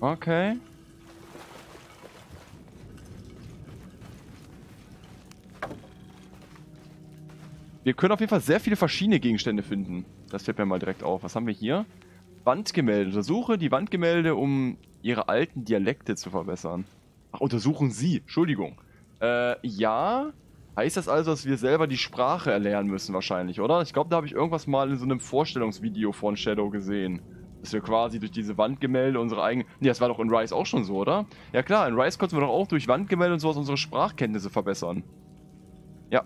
Okay. Wir können auf jeden Fall sehr viele verschiedene Gegenstände finden. Das fällt mir mal direkt auf. Was haben wir hier? Wandgemälde. Untersuche die Wandgemälde, um ihre alten Dialekte zu verbessern. Ach, untersuchen Sie. Entschuldigung. Äh, ja. Heißt das also, dass wir selber die Sprache erlernen müssen wahrscheinlich, oder? Ich glaube, da habe ich irgendwas mal in so einem Vorstellungsvideo von Shadow gesehen. Dass wir quasi durch diese Wandgemälde unsere eigenen... Nee, das war doch in Rise auch schon so, oder? Ja klar, in Rise konnten wir doch auch durch Wandgemälde und sowas unsere Sprachkenntnisse verbessern. Ja.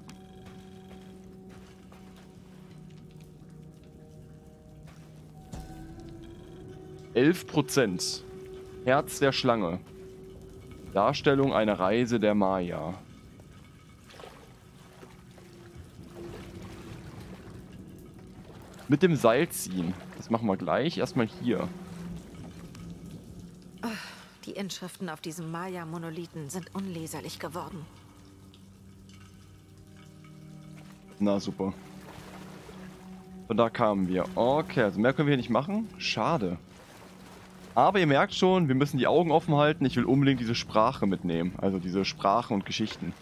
Elf Prozent. Herz der Schlange. Darstellung einer Reise der Maya. Mit dem Seil ziehen. Das machen wir gleich. Erstmal hier. Die Inschriften auf diesem Maya-Monolithen sind unleserlich geworden. Na super. Von da kamen wir. Okay, also mehr können wir hier nicht machen. Schade. Aber ihr merkt schon, wir müssen die Augen offen halten. Ich will unbedingt diese Sprache mitnehmen. Also diese Sprachen und Geschichten.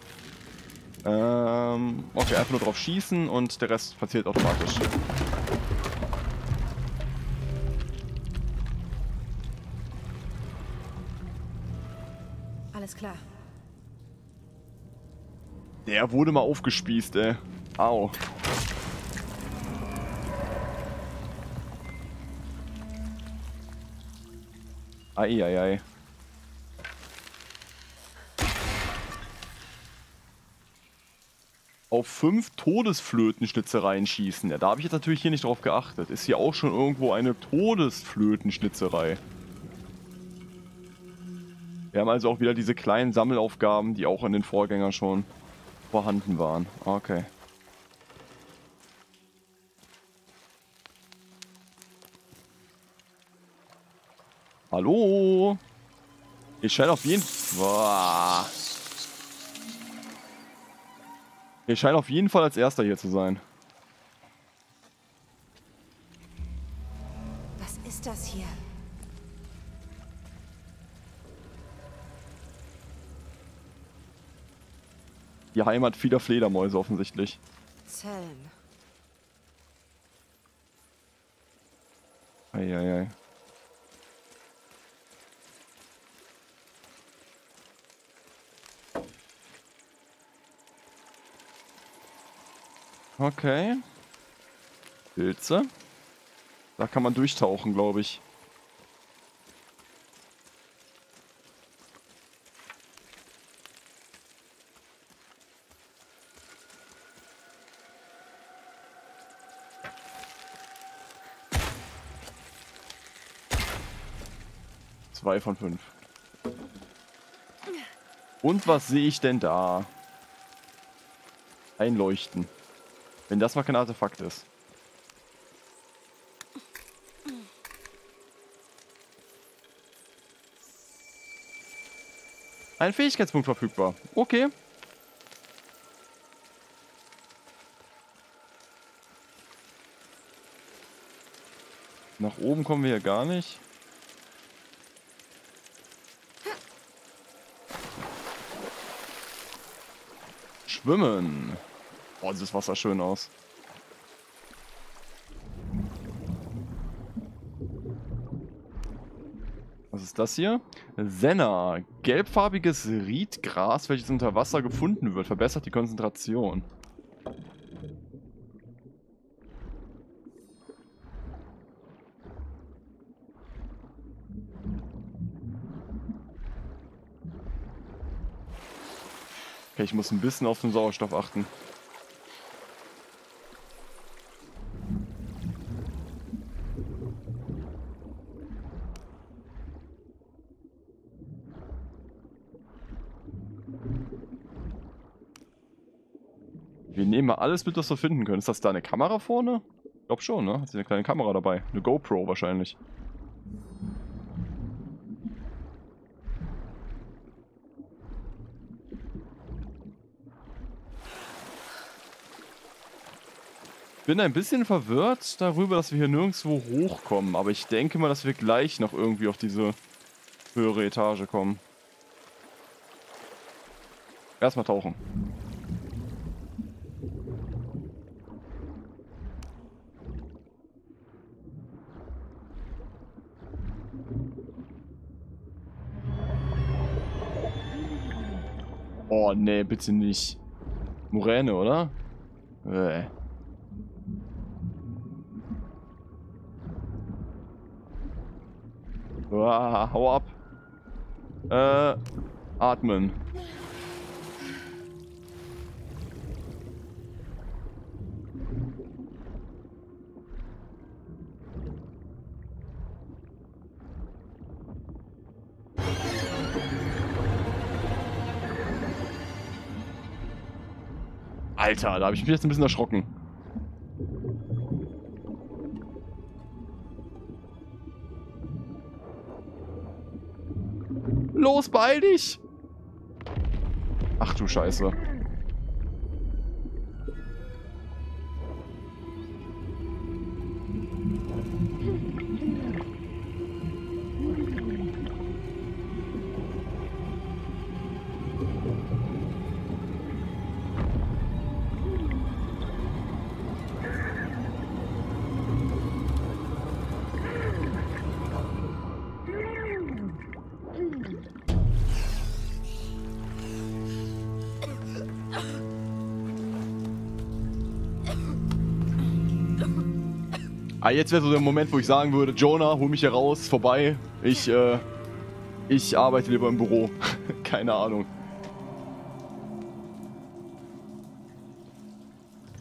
Ähm, okay, einfach nur drauf schießen und der Rest passiert automatisch. Alles klar. Der wurde mal aufgespießt, ey. Au. Eieiei. Auf fünf Todesflötenschnitzereien schießen. Ja, da habe ich jetzt natürlich hier nicht drauf geachtet. Ist hier auch schon irgendwo eine Todesflötenschnitzerei. Wir haben also auch wieder diese kleinen Sammelaufgaben, die auch in den Vorgängern schon vorhanden waren. Okay. Hallo? Ich scheine auf jeden Fall... Ich scheine auf jeden Fall als erster hier zu sein. Die Heimat vieler Fledermäuse offensichtlich. Zellen. Eieiei. Okay. Pilze. Da kann man durchtauchen, glaube ich. Zwei von fünf. Und was sehe ich denn da? Einleuchten. Wenn das mal kein Artefakt ist. Ein Fähigkeitspunkt verfügbar. Okay. Nach oben kommen wir ja gar nicht. Schwimmen. Boah, sieht das Wasser schön aus. Was ist das hier? Senna. Gelbfarbiges Riedgras, welches unter Wasser gefunden wird. Verbessert die Konzentration. Okay, ich muss ein bisschen auf den Sauerstoff achten. Wir nehmen mal alles mit, was wir finden können. Ist das da eine Kamera vorne? Ich glaube schon, ne? Hat sie eine kleine Kamera dabei. Eine GoPro wahrscheinlich. Bin ein bisschen verwirrt darüber, dass wir hier nirgendwo hochkommen. Aber ich denke mal, dass wir gleich noch irgendwie auf diese höhere Etage kommen. Erstmal tauchen. Oh, nee, bitte nicht. Moräne, oder? Äh. Uah, hau ab. Äh, atmen. Alter, da habe ich mich jetzt ein bisschen erschrocken. Beeil dich! Ach du Scheiße. Jetzt wäre so der Moment, wo ich sagen würde, Jonah, hol mich hier raus, vorbei. Ich, äh, ich arbeite lieber im Büro. Keine Ahnung.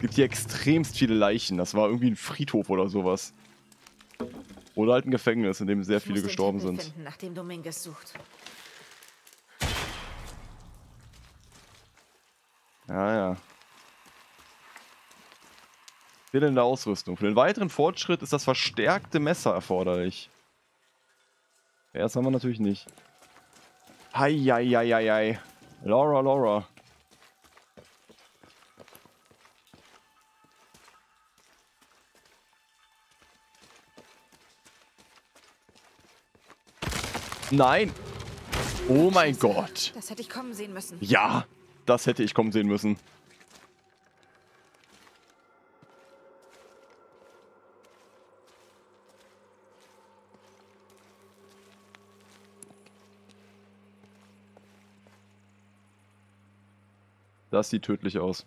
Gibt hier extremst viele Leichen. Das war irgendwie ein Friedhof oder sowas. Oder halt ein Gefängnis, in dem sehr Ich viele gestorben sind. Finden, nachdem Dominguez sucht. Ja, ja. Fehlende Ausrüstung. Für den weiteren Fortschritt ist das verstärkte Messer erforderlich. Ja, das haben wir natürlich nicht. Heieieiei. Laura, Laura. Nein! Oh mein Gott. Das hätte ich kommen sehen müssen. Ja, das hätte ich kommen sehen müssen. Das sieht tödlich aus.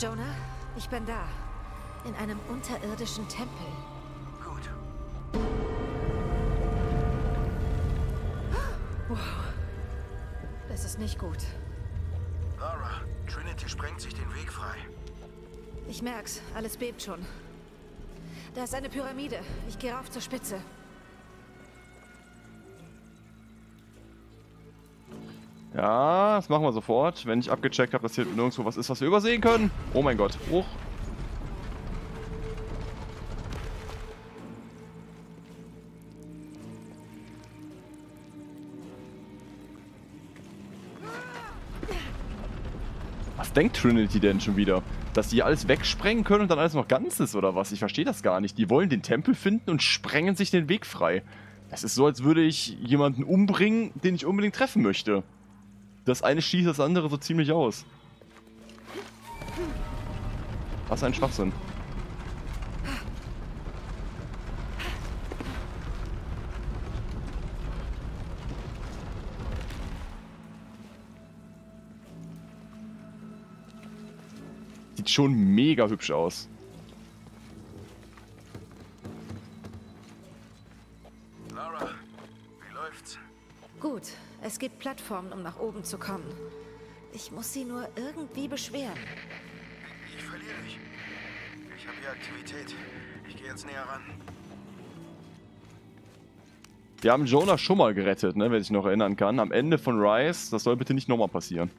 Jonah, ich bin da. In einem unterirdischen Tempel. Gut. Das ist nicht gut. Lara, Trinity sprengt sich den Weg frei. Ich merk's, alles bebt schon. Da ist eine Pyramide. Ich gehe rauf zur Spitze. Ja, das machen wir sofort, wenn ich abgecheckt habe, dass hier nirgendwo was ist, was wir übersehen können. Oh mein Gott, hoch. Denkt Trinity denn schon wieder? Dass die alles wegsprengen können und dann alles noch ganz ist oder was? Ich verstehe das gar nicht. Die wollen den Tempel finden und sprengen sich den Weg frei. Das ist so, als würde ich jemanden umbringen, den ich unbedingt treffen möchte. Das eine schießt das andere so ziemlich aus. Was ein Schwachsinn. Schon mega hübsch aus. Lara, wie läuft's? Gut, es gibt Plattformen, um nach oben zu kommen. Ich muss sie nur irgendwie beschweren. Ich verliere dich. Ich habe hier Aktivität. Ich gehe jetzt näher ran. Wir haben Jonah schon mal gerettet, ne, wenn ich noch erinnern kann. Am Ende von Rise. Das soll bitte nicht nochmal passieren.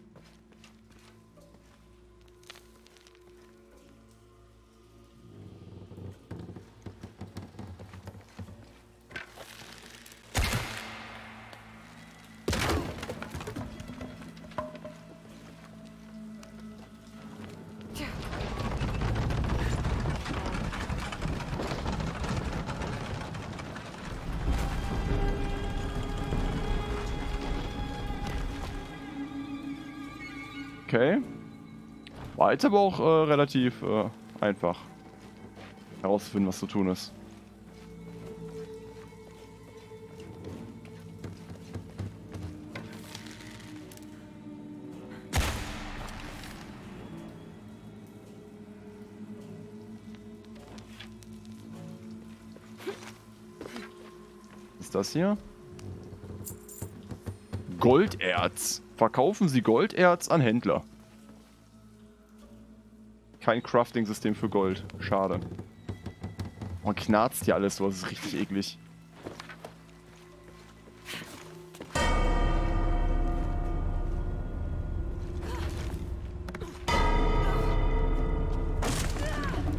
Okay. War jetzt aber auch äh, relativ äh, einfach herauszufinden, was zu tun ist. Ist das hier? Golderz. Verkaufen Sie Golderz an Händler. Kein Crafting-System für Gold. Schade. Oh, knarzt hier alles so. Das ist richtig eklig.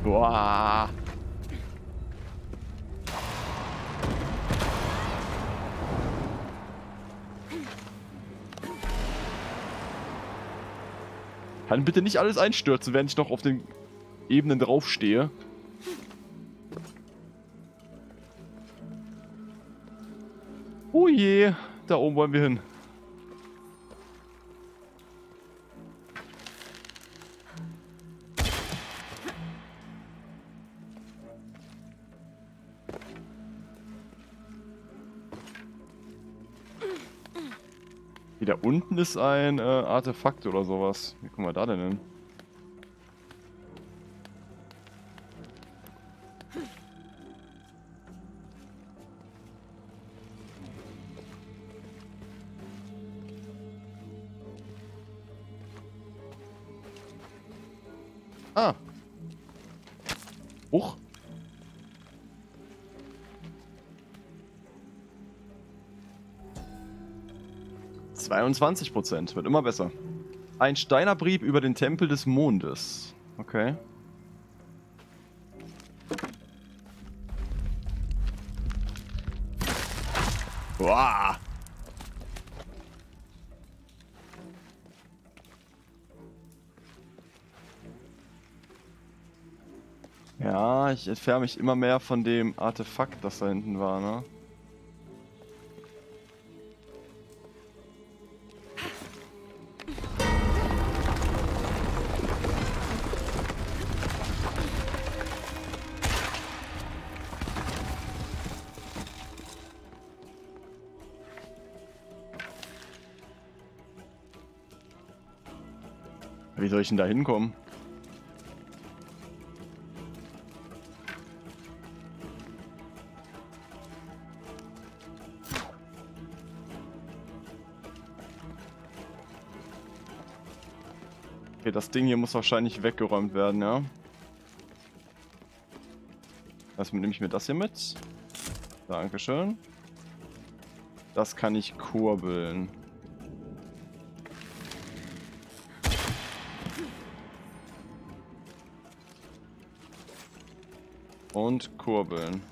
Boah. Kann bitte nicht alles einstürzen, während ich noch auf den Ebenen draufstehe. Oh je, da oben wollen wir hin. Unten ist ein äh, Artefakt oder sowas. Wie kommen wir da denn hin? 25 Prozent. Wird immer besser. Ein Steinerbrief über den Tempel des Mondes. Okay. Wow. Ja, ich entferne mich immer mehr von dem Artefakt, das da hinten war, ne? Wie soll ich denn da hinkommen? Okay, das Ding hier muss wahrscheinlich weggeräumt werden, ja? Erstmal nehme ich mir das hier mit. Dankeschön. Das kann ich kurbeln. Und kurbeln.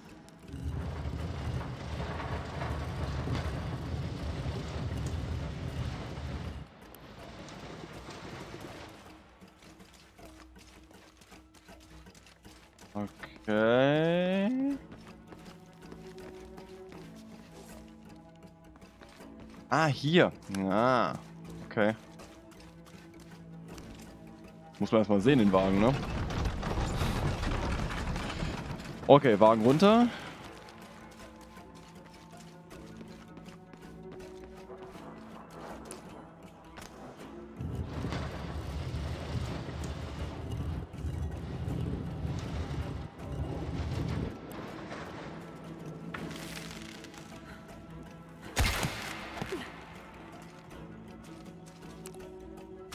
Okay. Ah, hier. Ah, okay. Muss man erstmal sehen, den Wagen, ne? Okay, Wagen runter.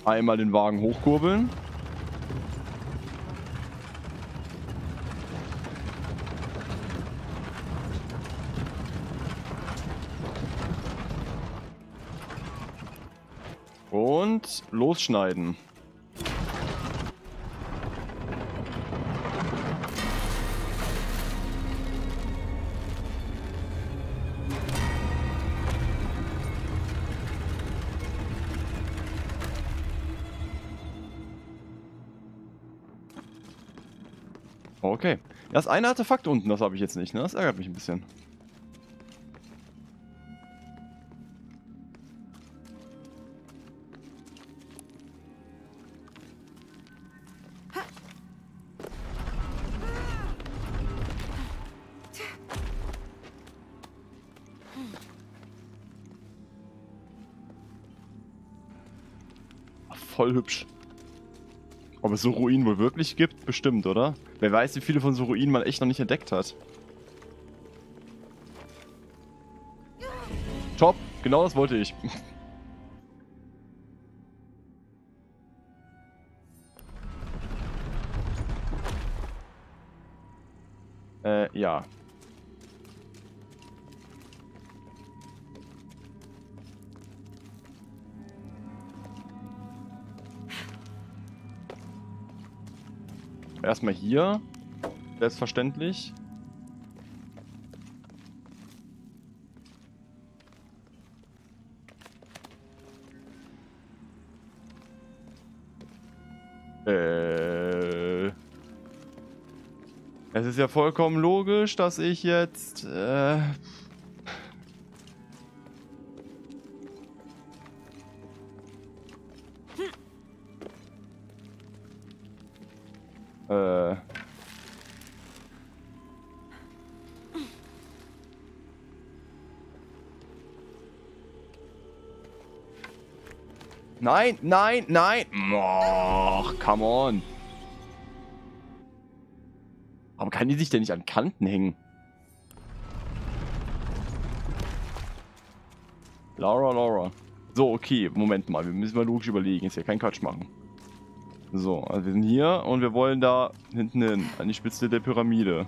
Einmal den Wagen hochkurbeln. Und losschneiden. Okay. Das eine Artefakt unten, das habe ich jetzt nicht, ne? Das ärgert mich ein bisschen. Voll hübsch. Ob es so Ruinen wohl wirklich gibt? Bestimmt, oder? Wer weiß, wie viele von so Ruinen man echt noch nicht entdeckt hat. Top, genau das wollte ich. Erstmal hier. Selbstverständlich. Äh. Es ist ja vollkommen logisch, dass ich jetzt... Äh, Nein, nein, nein. Och, come on. Warum kann die sich denn nicht an Kanten hängen? Laura, Laura. So, okay, Moment mal. Wir müssen mal logisch überlegen. Jetzt hier kein Quatsch machen. So, also wir sind hier und wir wollen da hinten hin, an die Spitze der Pyramide.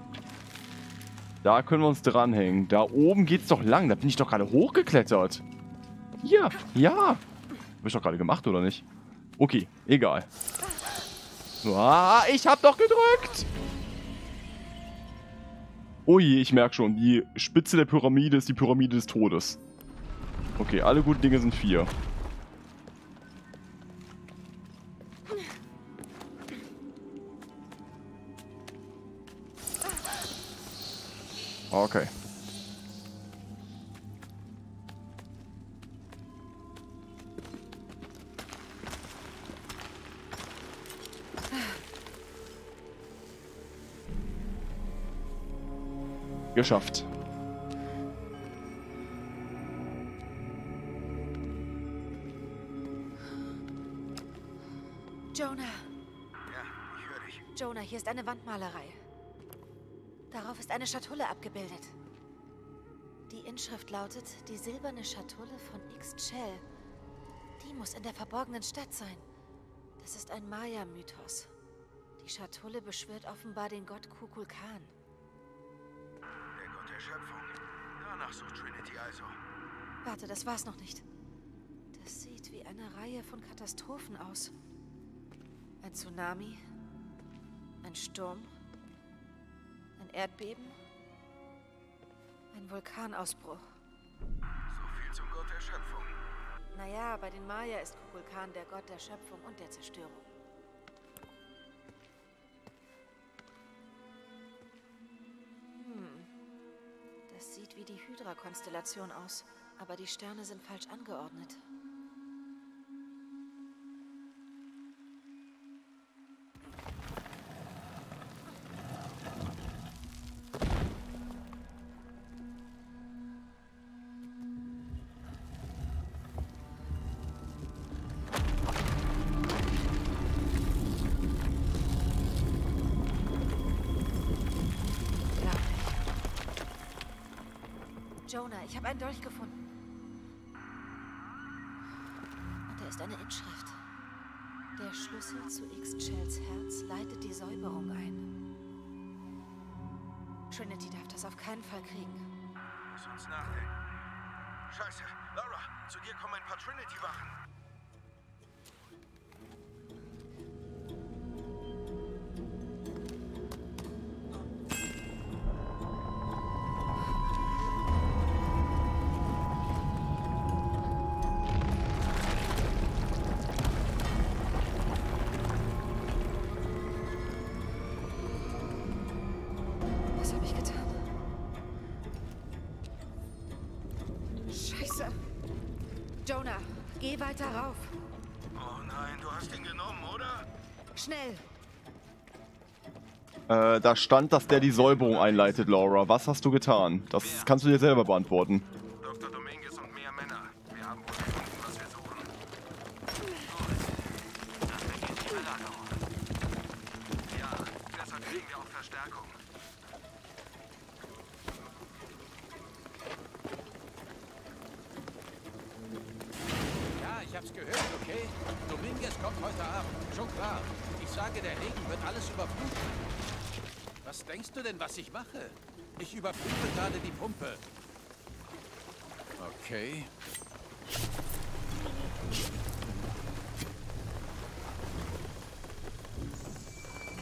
Da können wir uns dranhängen. Da oben geht's doch lang. Da bin ich doch gerade hochgeklettert. Hier, ja. Hab ich doch gerade gemacht, oder nicht? Okay, egal. Ah, ich hab doch gedrückt! Oh je, ich merke schon. Die Spitze der Pyramide ist die Pyramide des Todes. Okay, alle guten Dinge sind vier. Okay. Geschafft. Jonah, Ja, ich höre dich. Jonah, hier ist eine Wandmalerei. Darauf ist eine Schatulle abgebildet. Die Inschrift lautet, die silberne Schatulle von X-Chell. Die muss in der verborgenen Stadt sein. Das ist ein Maya-Mythos. Die Schatulle beschwört offenbar den Gott Kukulkan. Schöpfung. Danach sucht Trinity also. Warte, das war's noch nicht. Das sieht wie eine Reihe von Katastrophen aus. Ein Tsunami, ein Sturm, ein Erdbeben, ein Vulkanausbruch. So viel zum Gott der Schöpfung. Naja, bei den Maya ist Kukulkan der Gott der Schöpfung und der Zerstörung. Hydra-Konstellation aus, aber die Sterne sind falsch angeordnet. Ich habe einen Dolch gefunden. Und da ist eine Inschrift. Der Schlüssel zu X-Shells Herz leitet die Säuberung ein. Trinity darf das auf keinen Fall kriegen. Lass uns nachdenken. Scheiße. Laura, zu dir kommen ein paar Trinity-Wachen. Geh weiter rauf. Oh nein, du hast ihn genommen, oder? Schnell. Äh, da stand, dass der die Säuberung einleitet, Laura. Was hast du getan? Das kannst du dir selber beantworten.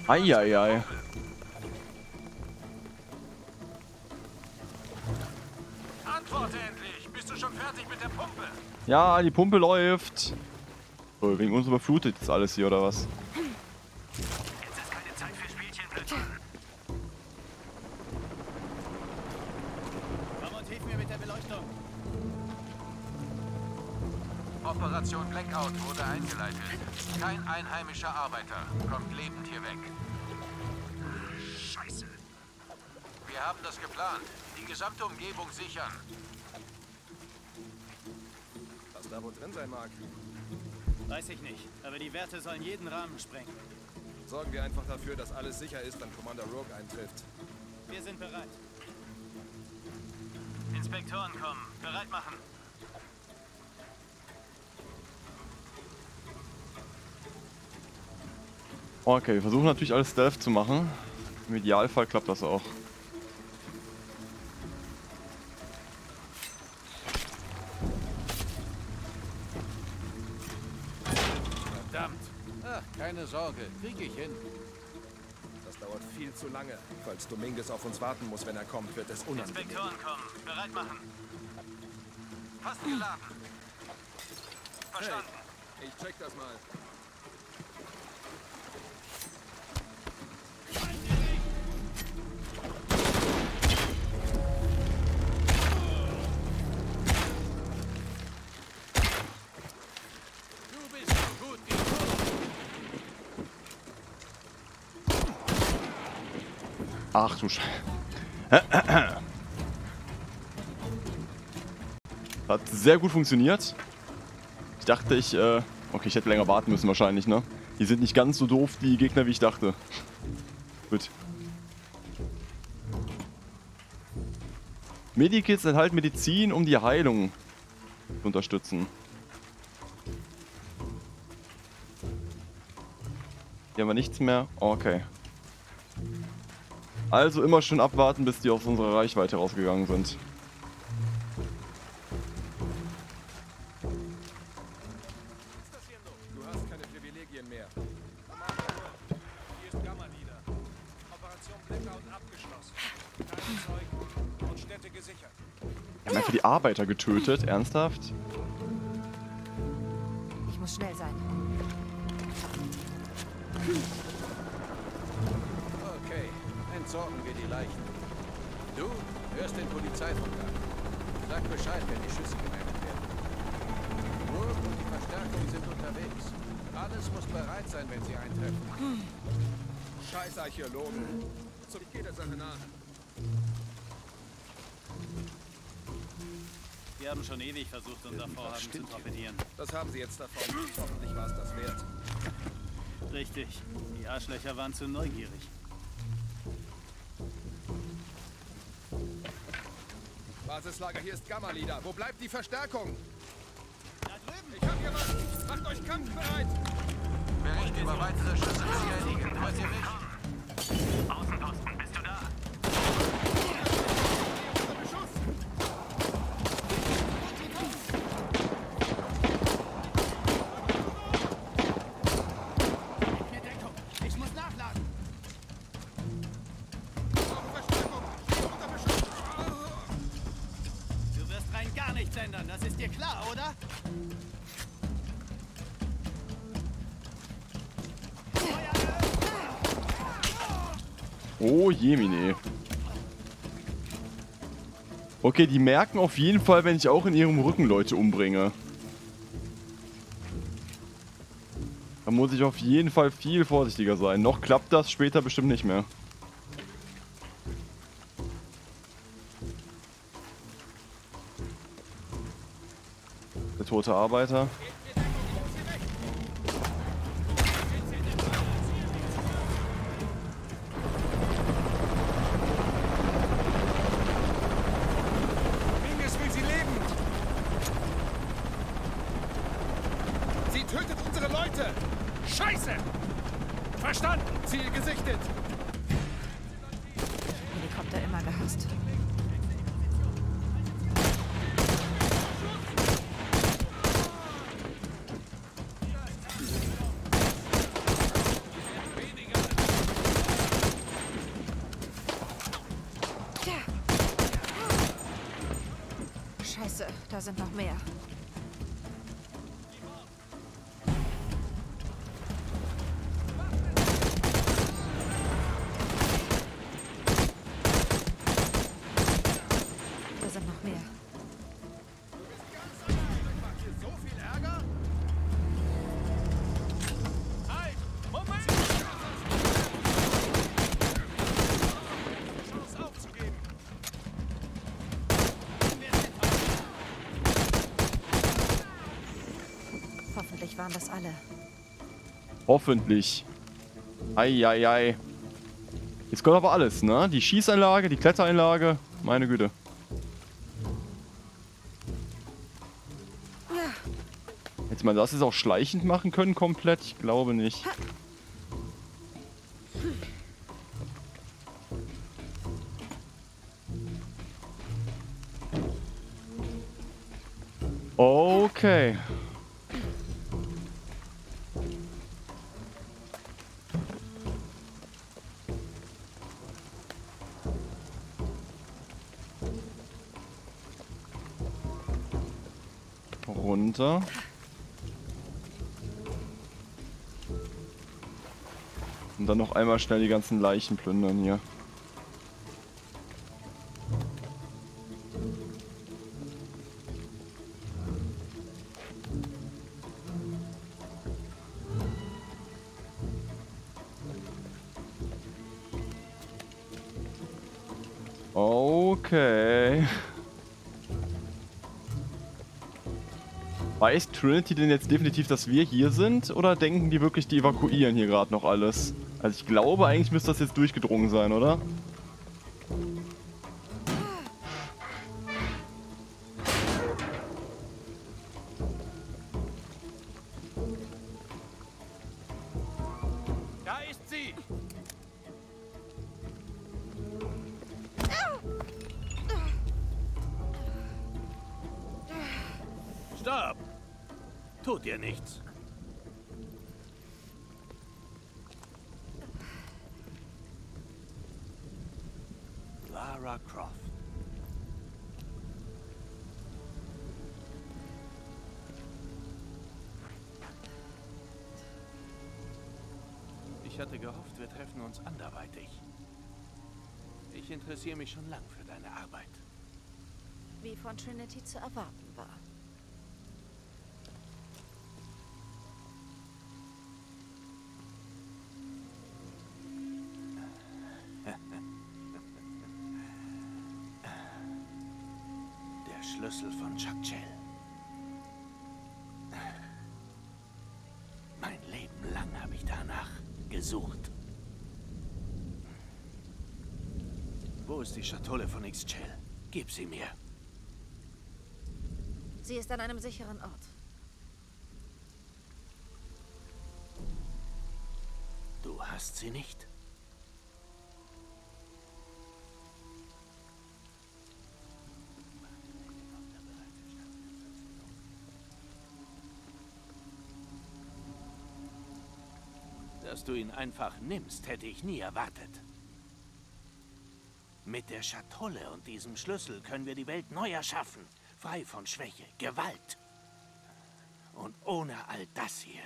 Eieiei. Antworte endlich! Bist du schon fertig mit der Pumpe? Ja, die Pumpe läuft. So, wegen uns überflutet das alles hier, oder was? Kein einheimischer Arbeiter kommt lebend hier weg. Scheiße. Wir haben das geplant. Die gesamte Umgebung sichern. Was da wohl drin sein mag. Weiß ich nicht, aber die Werte sollen jeden Rahmen sprengen. Sorgen wir einfach dafür, dass alles sicher ist, wenn Commander Rogue eintrifft. Wir sind bereit. Inspektoren kommen. Bereit machen. Okay, wir versuchen natürlich alles Stealth zu machen. Im Idealfall klappt das auch. Verdammt. Ach, keine Sorge. Krieg ich hin. Das dauert viel zu lange. Falls Dominguez auf uns warten muss, wenn er kommt, wird es unangenehm. kommen. Bereit machen. Fast geladen. Verstanden. Ich check das mal. Ach du Scheiße. Hat sehr gut funktioniert. Ich dachte, ich, äh... Okay, ich hätte länger warten müssen wahrscheinlich, ne? Die sind nicht ganz so doof, die Gegner, wie ich dachte. Gut. Medikits enthalten Medizin, um die Heilung zu unterstützen. Hier haben wir nichts mehr. Okay. Also immer schön abwarten, bis die aus unserer Reichweite rausgegangen sind. Wir haben einfach die Arbeiter getötet, ernsthaft? Hörst den Polizeifunk an. Sag Bescheid, wenn die Schüsse gemeldet werden. Rourke und die Verstärkung sind unterwegs. Alles muss bereit sein, wenn sie eintreffen. Scheiß Archäologen. So, ich gehe der Sache nach. Wir haben schon ewig versucht, unser Vorhaben zu torpedieren. Das haben sie jetzt davon. Hoffentlich war es das wert. Richtig. Die Arschlöcher waren zu neugierig. Basislager, hier ist Gamma Leader. Wo bleibt die Verstärkung? Ich hab hier was. Macht euch kampfbereit. Bericht über weitere Schüsse bestätigen. Hört ihr mich? Außenposten, Oh Jemine. Okay, die merken auf jeden Fall, wenn ich auch in ihrem Rücken Leute umbringe. Da muss ich auf jeden Fall viel vorsichtiger sein. Noch klappt das, später bestimmt nicht mehr. Der tote Arbeiter. Mingus Hoffentlich. Eieiei. Jetzt kommt aber alles, ne? Die Schießanlage, die Klettereinlage. Meine Güte. Hätte man das jetzt auch schleichend machen können komplett? Ich glaube nicht. Runter. Und dann noch einmal schnell die ganzen Leichen plündern hier. Weiß Trinity denn jetzt definitiv, dass wir hier sind? Oder denken die wirklich, die evakuieren hier gerade noch alles? Also ich glaube, eigentlich müsste das jetzt durchgedrungen sein, oder? Da ist sie! Tut dir nichts. Lara Croft. Ich hatte gehofft, wir treffen uns anderweitig. Ich interessiere mich schon lang für deine Arbeit. Wie von Trinity zu erwarten Schlüssel von Chuck Chell. Mein Leben lang habe ich danach gesucht. Wo ist die Schatulle von X-Chell? Gib sie mir. Sie ist an einem sicheren Ort. Du hast sie nicht? Dass du ihn einfach nimmst, hätte ich nie erwartet. Mit der Schatulle und diesem Schlüssel können wir die Welt neu erschaffen. Frei von Schwäche, Gewalt. Und ohne all das hier.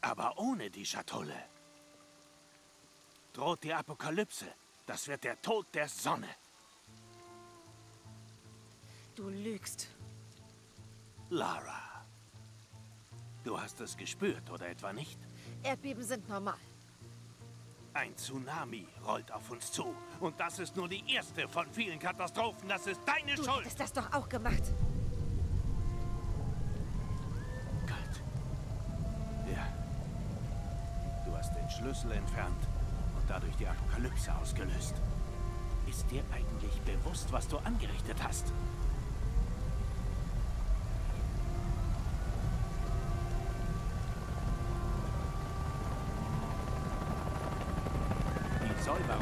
Aber ohne die Schatulle droht die Apokalypse. Das wird der Tod der Sonne. Du lügst. Lara. Du hast es gespürt, oder etwa nicht? Erdbeben sind normal. Ein Tsunami rollt auf uns zu. Und das ist nur die erste von vielen Katastrophen. Das ist deine Du Schuld. hättest das doch auch gemacht. Kalt. Ja. Du hast den Schlüssel entfernt und dadurch die Apokalypse ausgelöst. Ist dir eigentlich bewusst, was du angerichtet hast?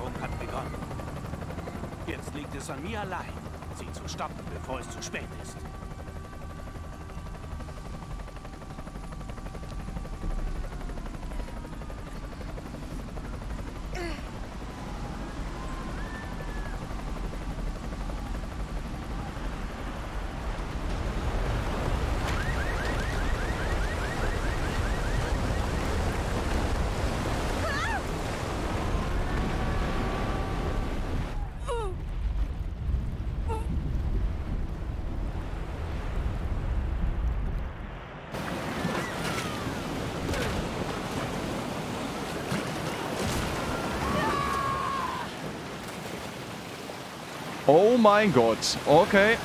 Neuerung hat begonnen. Jetzt liegt es an mir allein, sie zu stoppen, bevor es zu spät ist. Oh mein Gott. Okay.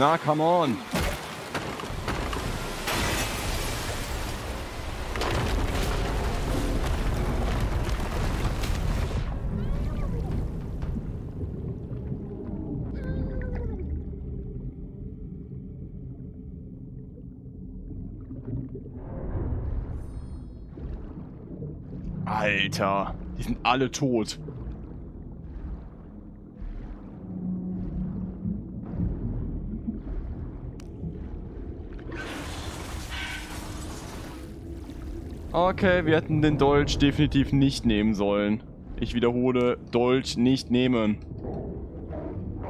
Na, come on. Alter, die sind alle tot. Okay, wir hätten den Dolch definitiv nicht nehmen sollen. Ich wiederhole, Dolch nicht nehmen.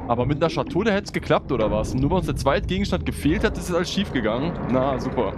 Aber mit einer Schatulle hätte es geklappt, oder was? Nur weil uns der zweite Gegenstand gefehlt hat, ist es alles schief gegangen. Na, super.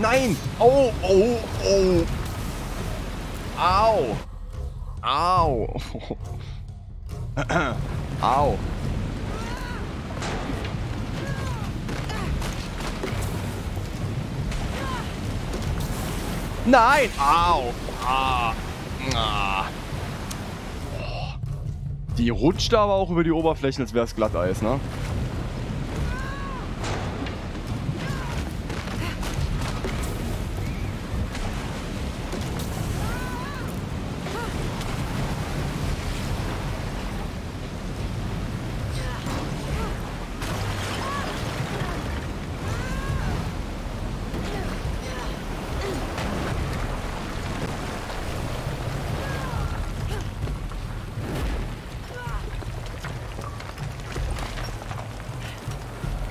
Nein! Oh, oh, oh. Au. Au. Au. Nein! Au. Ah. Ah. Oh. Die rutscht aber auch über die Oberflächen, als wäre es Glatteis, ne?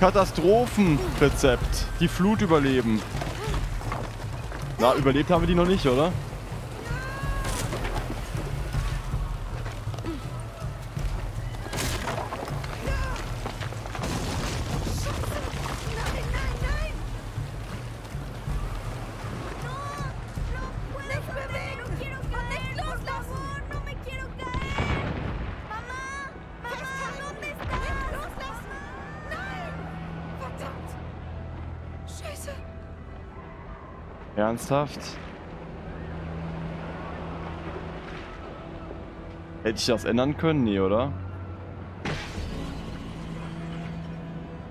Katastrophenrezept. Die Flut überleben. Na, überlebt haben wir die noch nicht, oder? Ernsthaft? Hätte ich das ändern können? Nee, oder?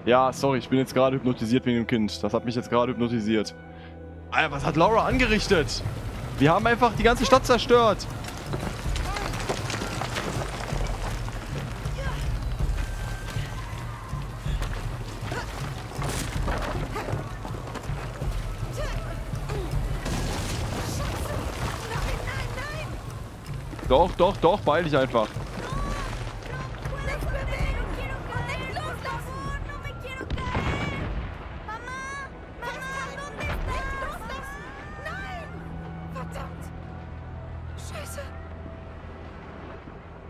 Ja, sorry, ich bin jetzt gerade hypnotisiert wegen dem Kind. Das hat mich jetzt gerade hypnotisiert. Alter, was hat Laura angerichtet? Wir haben einfach die ganze Stadt zerstört. Doch, doch, doch, beeil dich einfach.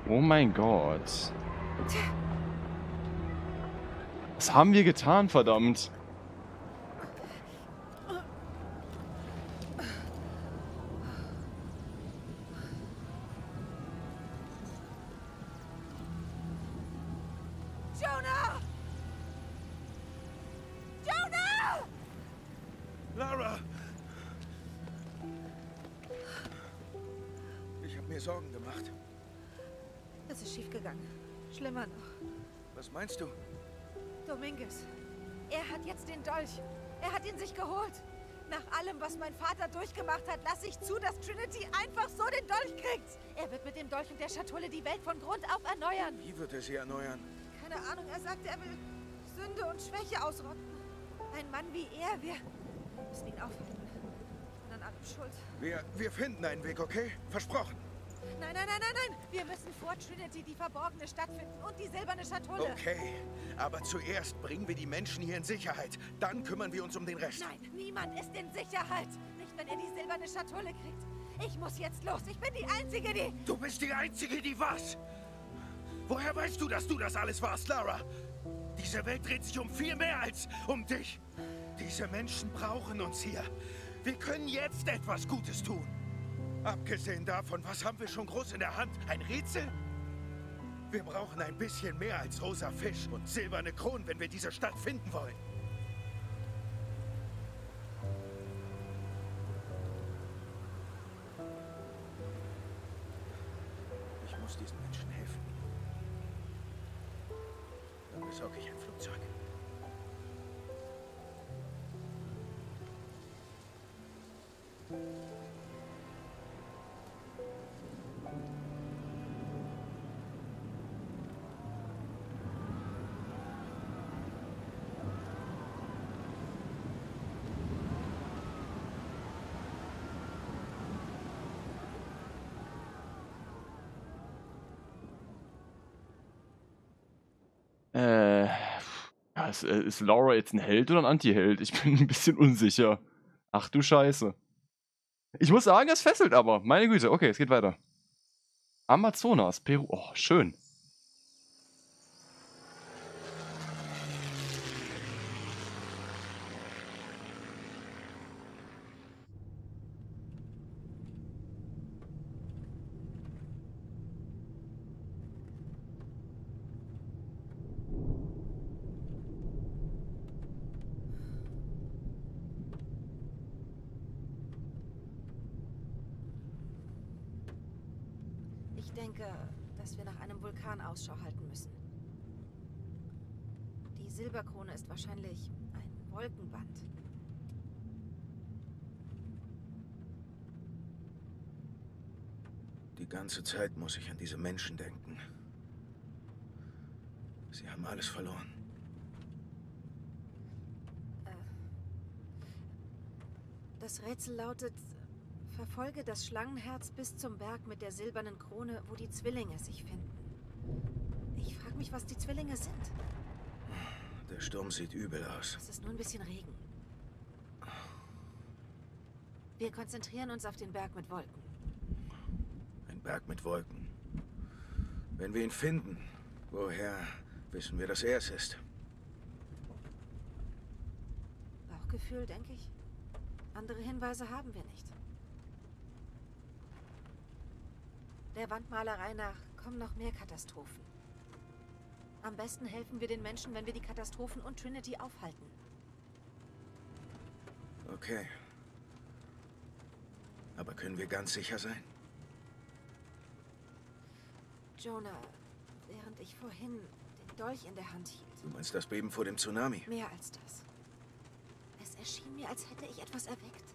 Oh mein Gott. Was haben wir getan, verdammt? Mir Sorgen gemacht. Es ist schiefgegangen. Schlimmer noch. Was meinst du? Dominguez. Er hat jetzt den Dolch. Er hat ihn sich geholt. Nach allem, was mein Vater durchgemacht hat, lasse ich zu, dass Trinity einfach so den Dolch kriegt. Er wird mit dem Dolch und der Schatulle die Welt von Grund auf erneuern. Wie wird er sie erneuern? Keine Ahnung, er sagte, er will Sünde und Schwäche ausrotten. Ein Mann wie er, wir müssen ihn aufhalten. Ich bin an allem schuld. Wir, wir finden einen Weg, okay? Versprochen. Nein, nein, nein, nein, nein. Wir müssen vor Trinity die verborgene Stadt finden und die silberne Schatulle. Okay, aber zuerst bringen wir die Menschen hier in Sicherheit. Dann kümmern wir uns um den Rest. Nein, niemand ist in Sicherheit. Nicht, wenn er die silberne Schatulle kriegt. Ich muss jetzt los. Ich bin die Einzige, die... Du bist die Einzige, die was? Woher weißt du, dass du das alles warst, Lara? Diese Welt dreht sich um viel mehr als um dich. Diese Menschen brauchen uns hier. Wir können jetzt etwas Gutes tun. Abgesehen davon, was haben wir schon groß in der Hand? Ein Rätsel? Wir brauchen ein bisschen mehr als rosa Fisch und silberne Kronen, wenn wir diese Stadt finden wollen. Ich muss diesen Menschen helfen. Dann besorge ich ein Flugzeug. Äh, ja, ist, äh, ist Laura jetzt ein Held oder ein Anti-Held? Ich bin ein bisschen unsicher. Ach du Scheiße. Ich muss sagen, es fesselt aber. Meine Güte. Okay, es geht weiter. Amazonas, Peru. Oh, schön. Ich denke, dass wir nach einem Vulkan Ausschau halten müssen. Die Silberkrone ist wahrscheinlich ein Wolkenband. Die ganze Zeit muss ich an diese Menschen denken. Sie haben alles verloren. Das Rätsel lautet, verfolge das Schlangenherz bis zum Berg mit der silbernen Krone, wo die Zwillinge sich finden. Mich, was die Zwillinge sind. Der Sturm sieht übel aus. Es ist nur ein bisschen Regen. Wir konzentrieren uns auf den Berg mit Wolken. Ein Berg mit Wolken. Wenn wir ihn finden, woher wissen wir, dass er es ist? Bauchgefühl, denke ich. Andere Hinweise haben wir nicht. Der Wandmalerei nach kommen noch mehr Katastrophen. Am besten helfen wir den Menschen, wenn wir die Katastrophen und Trinity aufhalten. Okay. Aber können wir ganz sicher sein? Jonah, während ich vorhin den Dolch in der Hand hielt, Du meinst das Beben vor dem Tsunami? Mehr als das. Es erschien mir, als hätte ich etwas erweckt.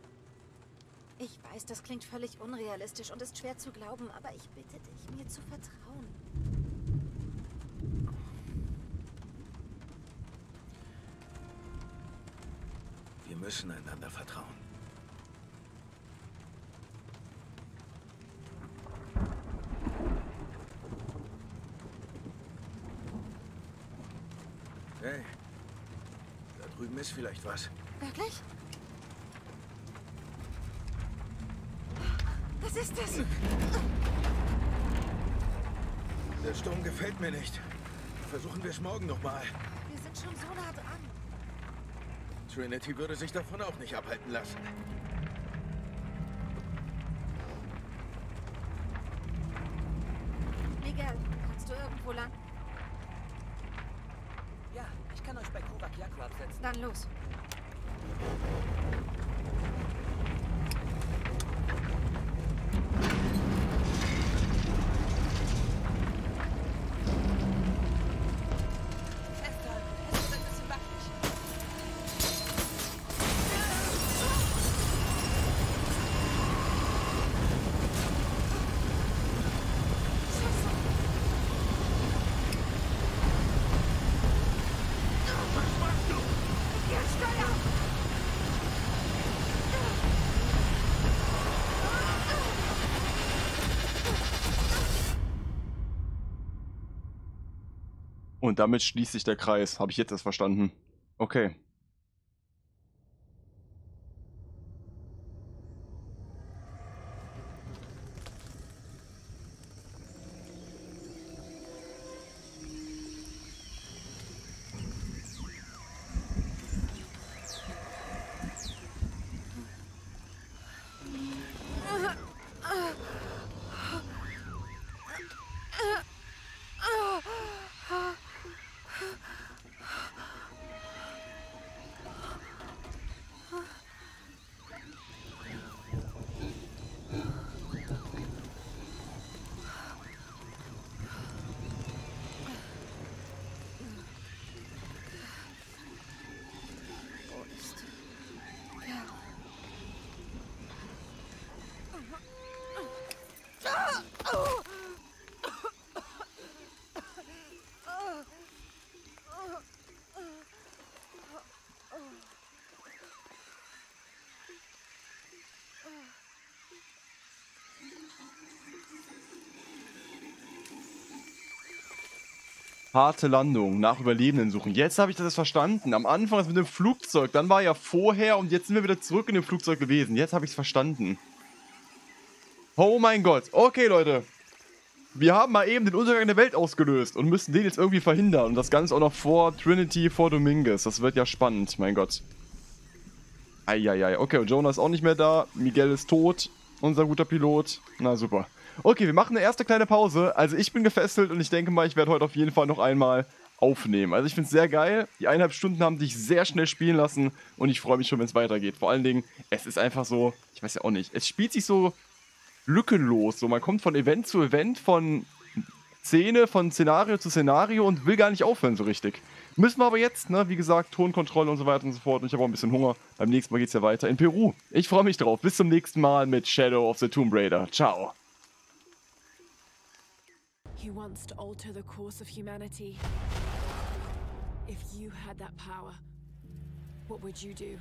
Ich weiß, das klingt völlig unrealistisch und ist schwer zu glauben, aber ich bitte dich, mir zu vertrauen. Müssen einander vertrauen. Hey, da drüben ist vielleicht was. Wirklich? Was ist das? Der Sturm gefällt mir nicht. Versuchen wir es morgen nochmal. Wir sind schon so nah dran. Trinity würde sich davon auch nicht abhalten lassen. Und damit schließt sich der Kreis. Habe ich jetzt erst verstanden. Okay. Harte Landung, nach Überlebenden suchen. Jetzt habe ich das verstanden. Am Anfang ist mit dem Flugzeug, dann war ja vorher und jetzt sind wir wieder zurück in dem Flugzeug gewesen. Jetzt habe ich es verstanden. Oh mein Gott. Okay, Leute. Wir haben mal eben den Untergang der Welt ausgelöst und müssen den jetzt irgendwie verhindern. Und das Ganze auch noch vor Trinity, vor Dominguez. Das wird ja spannend, mein Gott. Eieiei. Okay, und Jonah ist auch nicht mehr da. Miguel ist tot. Unser guter Pilot. Na super. Okay, wir machen eine erste kleine Pause. Also ich bin gefesselt und ich denke mal, ich werde heute auf jeden Fall noch einmal aufnehmen. Also ich finde es sehr geil. Die eineinhalb Stunden haben dich sehr schnell spielen lassen und ich freue mich schon, wenn es weitergeht. Vor allen Dingen, es ist einfach so, ich weiß ja auch nicht, es spielt sich so lückenlos. So, man kommt von Event zu Event, von Szene, von Szenario zu Szenario und will gar nicht aufhören so richtig. Müssen wir aber jetzt, ne? Wie gesagt, Tonkontrolle und so weiter und so fort. Und ich habe auch ein bisschen Hunger. Beim nächsten Mal geht's ja weiter in Peru. Ich freue mich drauf. Bis zum nächsten Mal mit Shadow of the Tomb Raider. Ciao. He wants to alter the course of humanity. If you had that power, what would you do?